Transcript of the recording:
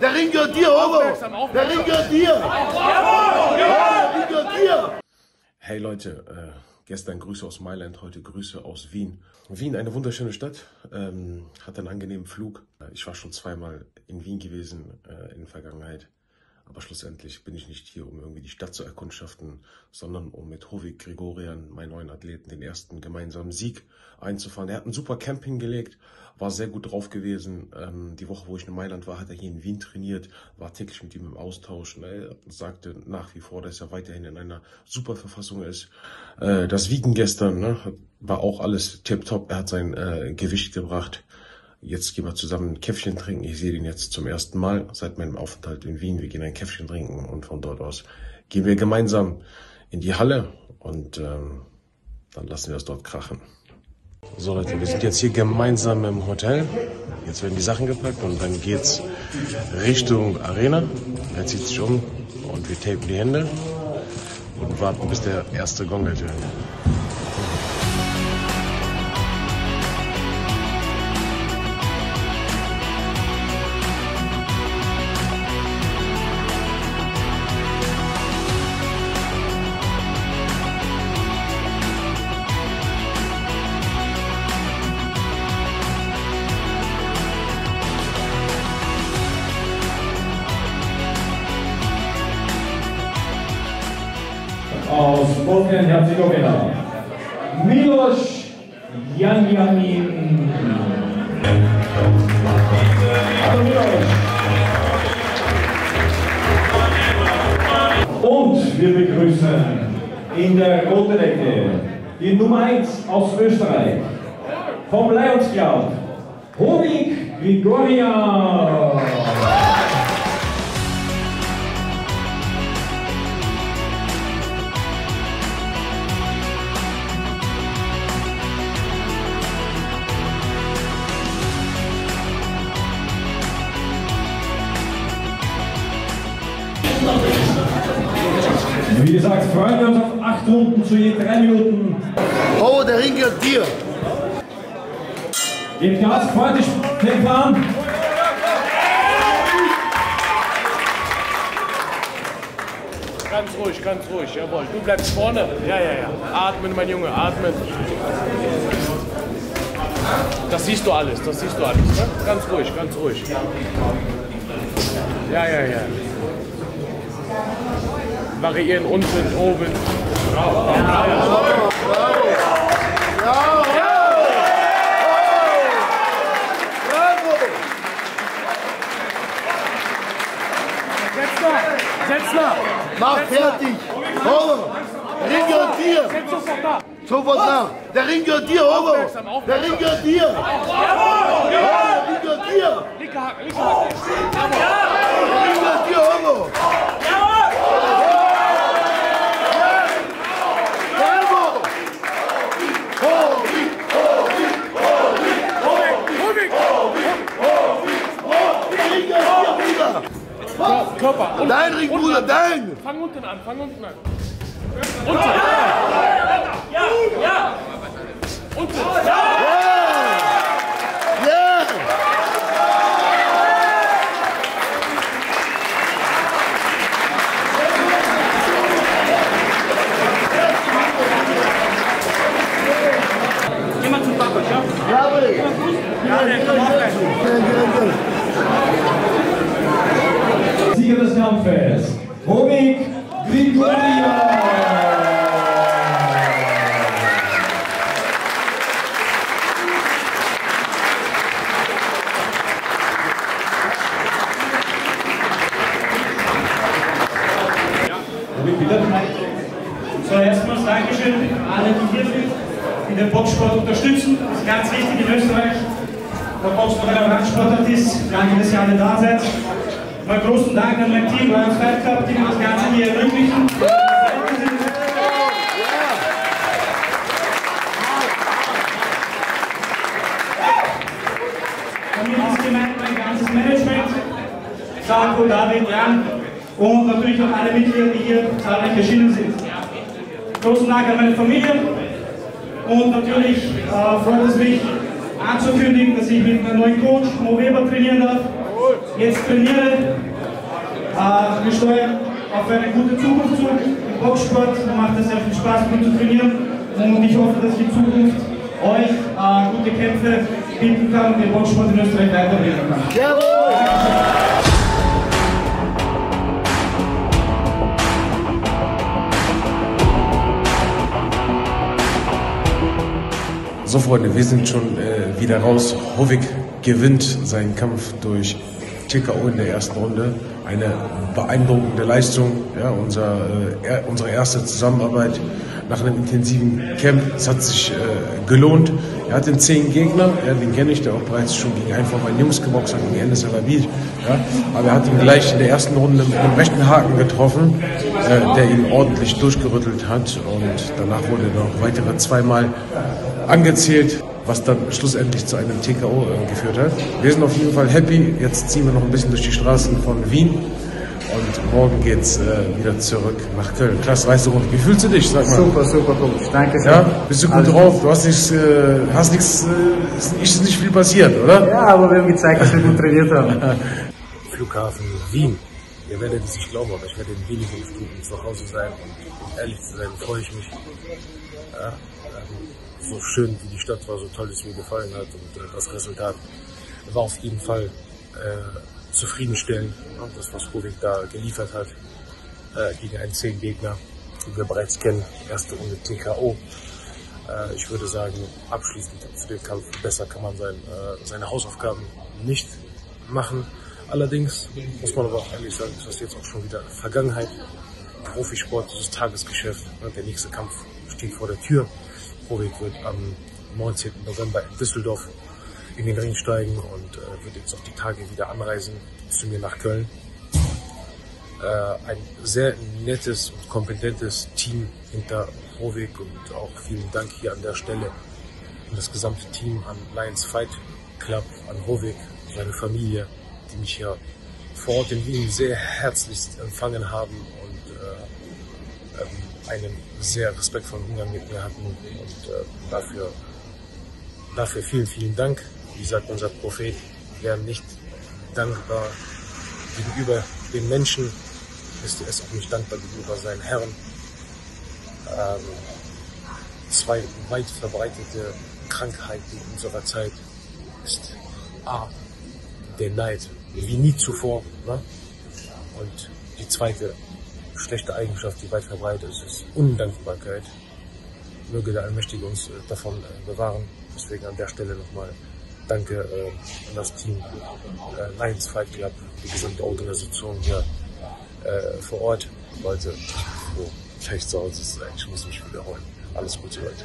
Der Ring gehört dir, Hugo! Der Ring gehört dir! Hey Leute, äh, gestern Grüße aus Mailand, heute Grüße aus Wien. Wien, eine wunderschöne Stadt, ähm, hat einen angenehmen Flug. Ich war schon zweimal in Wien gewesen äh, in der Vergangenheit. Aber schlussendlich bin ich nicht hier, um irgendwie die Stadt zu erkundschaften, sondern um mit Hovik Gregorian, meinen neuen Athleten, den ersten gemeinsamen Sieg einzufahren. Er hat ein super Camp hingelegt, war sehr gut drauf gewesen. Ähm, die Woche, wo ich in Mailand war, hat er hier in Wien trainiert, war täglich mit ihm im Austausch. Er sagte nach wie vor, dass er weiterhin in einer super Verfassung ist. Äh, das Wiegen gestern ne, war auch alles tipptopp. Er hat sein äh, Gewicht gebracht. Jetzt gehen wir zusammen ein Käffchen trinken. Ich sehe den jetzt zum ersten Mal seit meinem Aufenthalt in Wien. Wir gehen ein Käffchen trinken und von dort aus gehen wir gemeinsam in die Halle und ähm, dann lassen wir es dort krachen. So Leute, wir sind jetzt hier gemeinsam im Hotel. Jetzt werden die Sachen gepackt und dann geht's Richtung Arena. Er zieht sich um und wir tapen die Hände und warten, bis der erste Gong ertönt. Aus Bosnien-Herzegowina. Milos Janjamin. Hallo Milos. Und wir begrüßen in der roten Ecke die Nummer 1 aus Österreich vom Lions Club, Hovik Grigoria. Wie gesagt, freuen wir uns auf acht Runden zu je drei Minuten. Oh, der Ring gehört dir! Gebt Gas, freut dich, Kämpfer an. Ganz ruhig, ganz ruhig, jawohl. Du bleibst vorne. Ja, ja, ja. Atmen, mein Junge, atmen. Das siehst du alles, das siehst du alles. Ne? Ganz ruhig, ganz ruhig. Ja, ja, ja. Variieren unten, oben. Bravo, bravo. Setzler! Mach fertig! Der Ring gehört dir! Setz sofort da! Nach! Der Ring gehört dir, Hugo! Der Ring gehört dir! Der Ring gehört dir! Linke Haken, linke Haken. Der Ring gehört dir, Hugo! Bravo! Hovi! Rubik! Der Ring gehört dir, Bruder! Körper. Unten, Dein Ring, unten Bruder, an. dein! Fang unten an, fang unten an. Unten. Ja, ja. Unten. Yeah! Jemand zum Papa, ja? Ja, Bruder! Ja, der kommt auch rein. Sieger des Kampfes, Hovik Grigoria. Hovik, bitte. So, erstmals Dankeschön an alle, die hier sind, die den Boxsport unterstützen. Das ist ganz wichtig in Österreich. Der Boxsport ein Randsportart ist. Danke, dass ihr alle da seid. Mal großen Dank an mein Team, Lions Fight Club, die mir das Ganze hier ermöglichen. Damit ist gemeint mein ganzes Management, Sarko, David, Jan und natürlich auch alle Mitglieder, die hier zahlreich erschienen sind. Großen Dank an meine Familie und natürlich äh, freut es mich, anzukündigen, dass ich mit meinem neuen Coach Mo Weber trainieren darf. Jetzt trainiere, äh, wir steuern auf eine gute Zukunft zu im Boxsport. Mir macht es sehr viel Spaß, mit zu trainieren und ich hoffe, dass in Zukunft euch äh, gute Kämpfe bieten kann und den Boxsport in Österreich weiterbringen kann. Jawohl! So Freunde, wir sind schon äh, wieder raus. Hovig gewinnt seinen Kampf durch TKO in der ersten Runde. Eine beeindruckende Leistung. Ja, unser, äh, er, unsere erste Zusammenarbeit nach einem intensiven Camp. Es hat sich äh, gelohnt. Er hat den zehn Gegner, ja, den kenne ich, der auch bereits schon gegen einen von meinen Jungs geboxt hat, gegen Enes Alabid. Ja, aber er hat ihn gleich in der ersten Runde mit einem rechten Haken getroffen, äh, der ihn ordentlich durchgerüttelt hat. Und danach wurde er noch weitere zweimal angezählt, was dann schlussendlich zu einem TKO äh, geführt hat. Wir sind auf jeden Fall happy. Jetzt ziehen wir noch ein bisschen durch die Straßen von Wien. Und morgen geht's äh, wieder zurück nach Köln. Klasse, weißt du, wie fühlst du dich? Sag mal. Super, super, Coach. Danke schön. Ja, bist du gut Alles drauf? Du hast nichts, äh, hast nichts, äh, ist, ist nicht viel passiert, oder? Ja, aber wir haben gezeigt, dass wir gut trainiert haben. Flughafen Wien. Ihr werdet es nicht glauben, aber ich werde in wenigen Stunden zu Hause sein und um ehrlich zu sein, freue ich mich. Ja, ähm, so schön wie die Stadt war, so toll es mir gefallen hat und äh, das Resultat war auf jeden Fall äh, zufriedenstellend. Ja, das, was Hovig da geliefert hat äh, gegen einen zehn Gegner, den wir bereits kennen, erste Runde TKO. Äh, ich würde sagen, abschließend zu dem Kampf besser kann man sein, äh, seine Hausaufgaben nicht machen. Allerdings muss man aber auch ehrlich sagen, ist das jetzt auch schon wieder Vergangenheit. Profisport, das ist Tagesgeschäft. Ne? Der nächste Kampf steht vor der Tür. Hovig wird am 19. November in Düsseldorf in den Ring steigen und äh, wird jetzt auf die Tage wieder anreisen zu mir nach Köln. Äh, ein sehr nettes und kompetentes Team hinter Hovig und auch vielen Dank hier an der Stelle an das gesamte Team, an Lions Fight Club, an Hovig, seine Familie, die mich hier vor Ort in Wien sehr herzlich empfangen haben und äh, ähm, einen sehr respektvollen Umgang mit mir hatten und äh, dafür, dafür vielen, vielen Dank. Wie sagt unser Prophet, wer nicht dankbar gegenüber den Menschen ist, er ist auch nicht dankbar gegenüber seinen Herren. Ähm, zwei weit verbreitete Krankheiten unserer Zeit ist A, der Neid, wie nie zuvor. Ne? Und die zweite schlechte Eigenschaft, die weit verbreitet ist, ist Undankbarkeit. Möge der Allmächtige uns äh, davon äh, bewahren. Deswegen an der Stelle nochmal Danke äh, an das Team äh, Lions Fight Club, die gesamte Organisation hier äh, vor Ort. Leute, ich bin froh, gleich zu Hause zu sein. Ich muss mich wiederholen. Alles Gute, Leute.